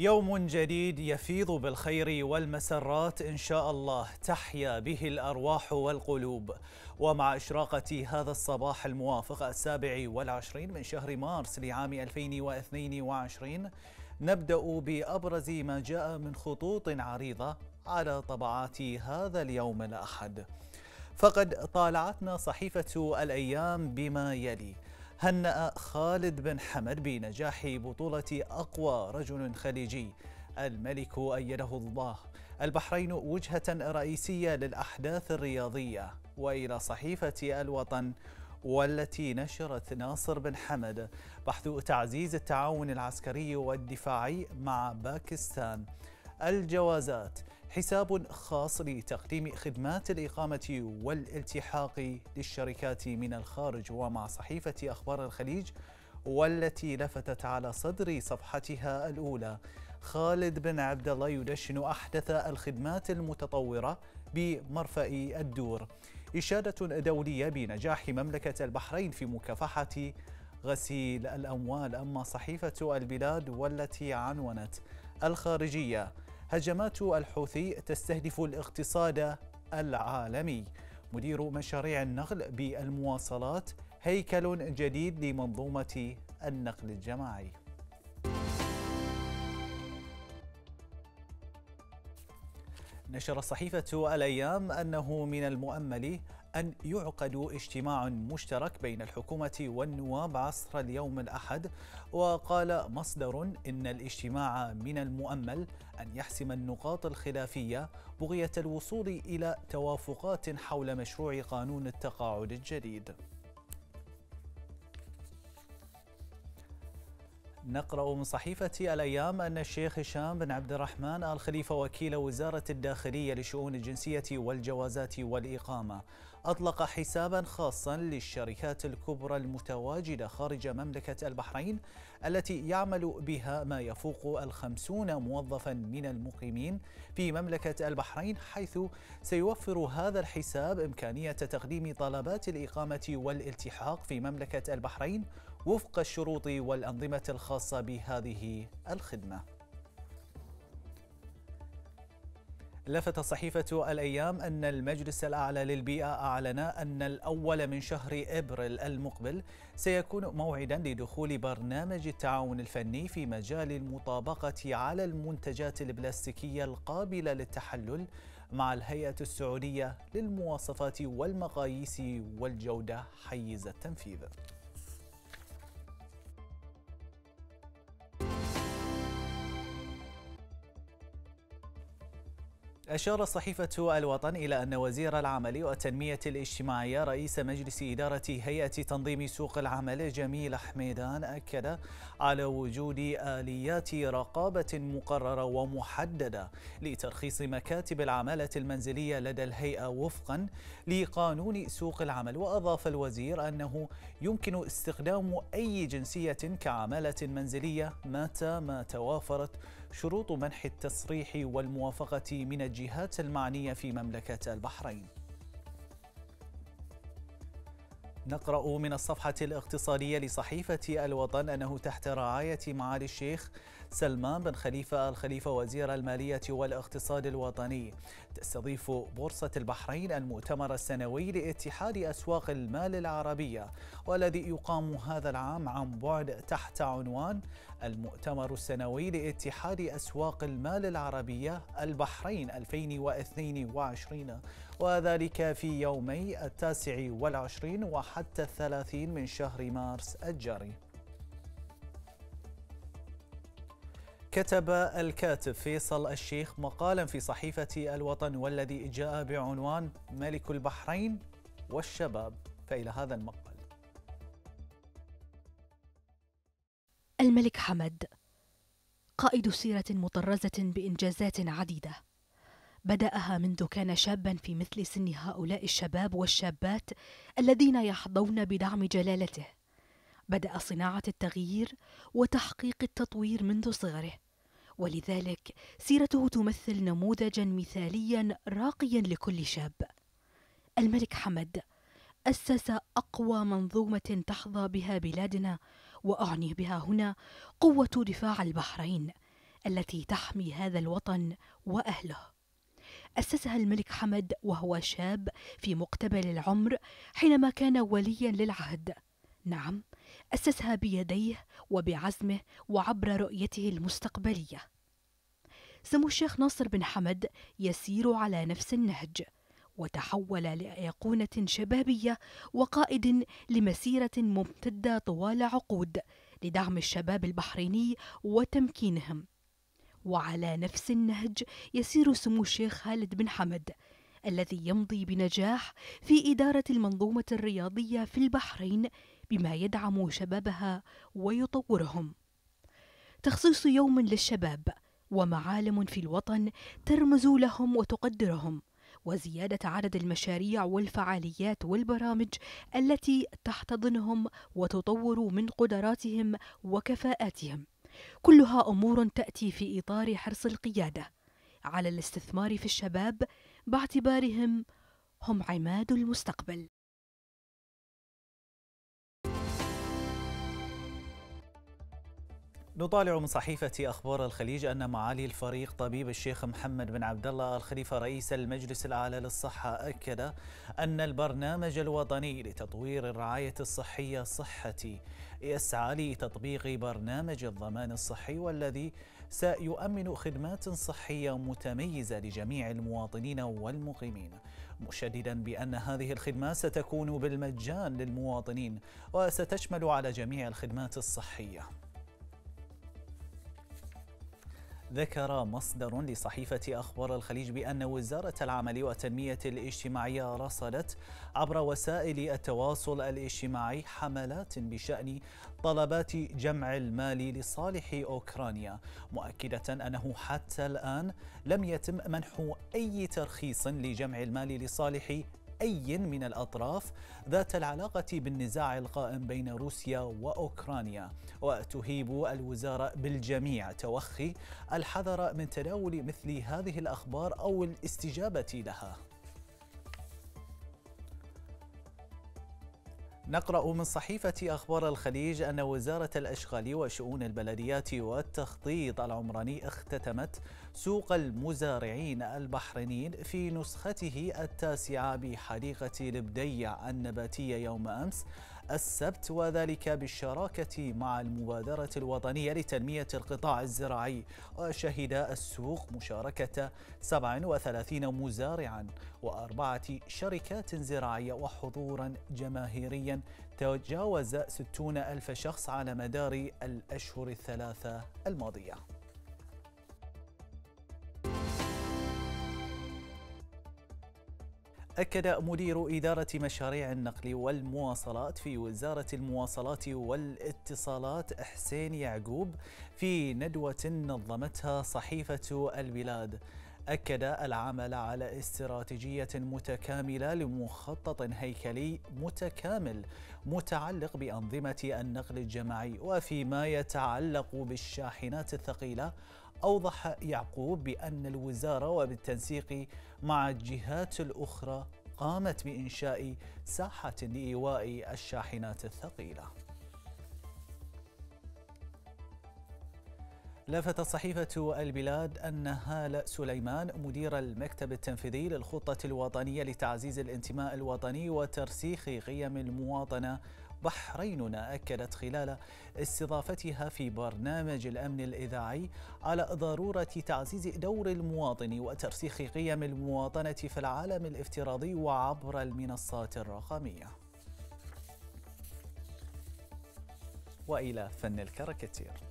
يوم جديد يفيض بالخير والمسرات إن شاء الله. تحيا به الأرواح والقلوب. ومع إشراقة هذا الصباح الموافق السابع والعشرين من شهر مارس لعام 2022 نبدأ بأبرز ما جاء من خطوط عريضة على طبعات هذا اليوم الأحد. فقد طالعتنا صحيفة الأيام بما يلي. هنأ خالد بن حمد بنجاح بطولة أقوى رجل خليجي. الملك أيده الله. البحرين وجهة رئيسية للأحداث الرياضية. وإلى صحيفة الوطن والتي نشرت ناصر بن حمد بحث تعزيز التعاون العسكري والدفاعي مع باكستان. الجوازات. حساب خاص لتقديم خدمات الإقامة والالتحاق للشركات من الخارج ومع صحيفة أخبار الخليج والتي لفتت على صدر صفحتها الأولى. خالد بن عبد الله يدشن أحدث الخدمات المتطورة بمرفأ الدور. إشادة دولية بنجاح مملكة البحرين في مكافحة غسيل الأموال أما صحيفة البلاد والتي عنونت الخارجية. هجمات الحوثي تستهدف الاقتصاد العالمي. مدير مشاريع النقل بالمواصلات هيكل جديد لمنظومة النقل الجماعي. نشر صحيفة الأيام أنه من المؤمل أن يعقد اجتماع مشترك بين الحكومة والنواب عصر اليوم الأحد. وقال مصدر إن الاجتماع من المؤمل أن يحسم النقاط الخلافية بغية الوصول إلى توافقات حول مشروع قانون التقاعد الجديد. نقرأ من صحيفة الأيام أن الشيخ هشام بن عبد الرحمن الخليفة وكيل وزارة الداخلية لشؤون الجنسية والجوازات والإقامة أطلق حسابا خاصا للشركات الكبرى المتواجدة خارج مملكة البحرين التي يعمل بها ما يفوق الخمسون موظفا من المقيمين في مملكة البحرين حيث سيوفر هذا الحساب إمكانية تقديم طلبات الإقامة والالتحاق في مملكة البحرين وفق الشروط والأنظمة الخاصة بهذه الخدمة. لفت صحيفة الأيام أن المجلس الأعلى للبيئة أعلن أن الأول من شهر إبريل المقبل سيكون موعدا لدخول برنامج التعاون الفني في مجال المطابقة على المنتجات البلاستيكية القابلة للتحلل مع الهيئة السعودية للمواصفات والمقاييس والجودة. حيز التنفيذ. أشار صحيفة الوطن إلى أن وزير العمل والتنمية الاجتماعية رئيس مجلس إدارة هيئة تنظيم سوق العمل جميل حميدان أكد على وجود آليات رقابة مقررة ومحددة لترخيص مكاتب العمالة المنزلية لدى الهيئة وفقا لقانون سوق العمل وأضاف الوزير أنه يمكن استخدام أي جنسية كعمالة منزلية متى ما توافرت شروط منح التصريح والموافقة من الجهات المعنية في مملكة البحرين. نقرأ من الصفحة الاقتصادية لصحيفة الوطن أنه تحت رعاية معالي الشيخ سلمان بن خليفة الخليفة وزير المالية والاقتصاد الوطني. تستضيف بورصة البحرين المؤتمر السنوي لاتحاد أسواق المال العربية والذي يقام هذا العام عن بعد تحت عنوان المؤتمر السنوي لاتحاد أسواق المال العربية البحرين 2022 وذلك في يومي التاسع والعشرين وحتى الثلاثين من شهر مارس الجاري. كتب الكاتب فيصل الشيخ مقالا في صحيفة الوطن والذي جاء بعنوان ملك البحرين والشباب فإلى هذا المقال. الملك حمد قائد سيرة مطرزة بإنجازات عديدة. بدأها منذ كان شابا في مثل سن هؤلاء الشباب والشابات الذين يحظون بدعم جلالته. بدأ صناعة التغيير وتحقيق التطوير منذ صغره ولذلك سيرته تمثل نموذجا مثاليا راقيا لكل شاب. الملك حمد أسس أقوى منظومة تحظى بها بلادنا وأعني بها هنا قوة دفاع البحرين التي تحمي هذا الوطن وأهله. أسسها الملك حمد وهو شاب في مقتبل العمر حينما كان وليا للعهد. نعم أسسها بيديه وبعزمه وعبر رؤيته المستقبلية. سمو الشيخ ناصر بن حمد يسير على نفس النهج. وتحول لأيقونة شبابية وقائد لمسيرة ممتدة طوال عقود لدعم الشباب البحريني وتمكينهم. وعلى نفس النهج يسير سمو الشيخ خالد بن حمد الذي يمضي بنجاح في إدارة المنظومة الرياضية في البحرين بما يدعم شبابها ويطورهم. تخصيص يوم للشباب ومعالم في الوطن ترمز لهم وتقدرهم. وزيادة عدد المشاريع والفعاليات والبرامج التي تحتضنهم وتطور من قدراتهم وكفاءاتهم. كلها أمور تأتي في إطار حرص القيادة. على الاستثمار في الشباب باعتبارهم هم عماد المستقبل. نطالع من صحيفة أخبار الخليج أن معالي الفريق طبيب الشيخ محمد بن عبد الله الخليفة رئيس المجلس الأعلى للصحة أكد أن البرنامج الوطني لتطوير الرعاية الصحية صحتي يسعى لتطبيق برنامج الضمان الصحي والذي سيؤمن خدمات صحية متميزة لجميع المواطنين والمقيمين مشددا بأن هذه الخدمات ستكون بالمجان للمواطنين وستشمل على جميع الخدمات الصحية. ذكر مصدر لصحيفة أخبار الخليج بأن وزارة العمل والتنمية الاجتماعية رصدت عبر وسائل التواصل الاجتماعي حملات بشأن طلبات جمع المال لصالح أوكرانيا مؤكدة أنه حتى الآن لم يتم منح أي ترخيص لجمع المال لصالح أي من الأطراف ذات العلاقة بالنزاع القائم بين روسيا وأوكرانيا وتهيب الوزارة بالجميع توخي الحذر من تداول مثل هذه الأخبار أو الاستجابة لها. نقرأ من صحيفة أخبار الخليج أن وزارة الأشغال وشؤون البلديات والتخطيط العمراني اختتمت سوق المزارعين البحرينيين في نسخته التاسعة بحديقة البديع النباتية يوم أمس السبت وذلك بالشراكة مع المبادرة الوطنية لتنمية القطاع الزراعي. وشهد السوق مشاركة 37 مزارعا وأربعة شركات زراعية وحضورا جماهيريا. تجاوز 60 ألف شخص على مدار الأشهر الثلاثة الماضية. أكد مدير إدارة مشاريع النقل والمواصلات في وزارة المواصلات والاتصالات حسين يعقوب في ندوة نظمتها صحيفة البلاد. أكد العمل على استراتيجية متكاملة لمخطط هيكلي متكامل متعلق بأنظمة النقل الجماعي. وفيما يتعلق بالشاحنات الثقيلة أوضح يعقوب بأن الوزارة وبالتنسيق مع الجهات الأخرى قامت بإنشاء ساحة لإيواء الشاحنات الثقيلة. لفت صحيفة البلاد أن هالة سليمان مدير المكتب التنفيذي للخطة الوطنية لتعزيز الانتماء الوطني وترسيخ قيم المواطنة بحريننا أكدت خلال استضافتها في برنامج الأمن الإذاعي على ضرورة تعزيز دور المواطن وترسيخ قيم المواطنة في العالم الافتراضي وعبر المنصات الرقمية. وإلى فن الكاريكاتير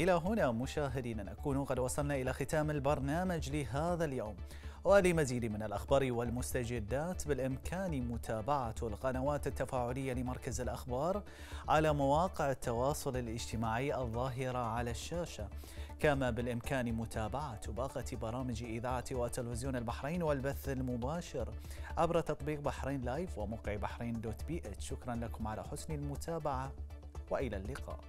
إلى هنا مشاهدينا نكون قد وصلنا إلى ختام البرنامج لهذا اليوم. ولمزيد من الأخبار والمستجدات بالإمكان متابعة القنوات التفاعلية لمركز الأخبار على مواقع التواصل الاجتماعي الظاهرة على الشاشة. كما بالإمكان متابعة باقة برامج إذاعة وتلفزيون البحرين والبث المباشر عبر تطبيق بحرين Live وموقع بحرين dot BH. شكرا لكم على حسن المتابعة وإلى اللقاء.